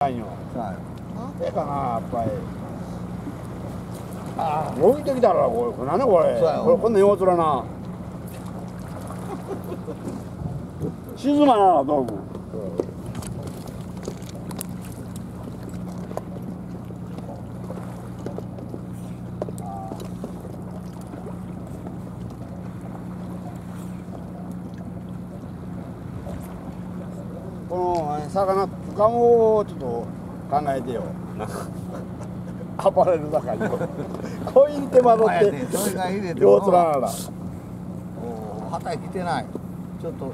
ないよ。さなんでかなやっぱり。ああ動いてきたらこれこれ。何だこれこれこんな様子 らな。沈まな道具このえ魚捕かもちょっと考えてよ。アパレルだからよコイン手間取ってそれが入れて様子らならお旗来てない。ちょっと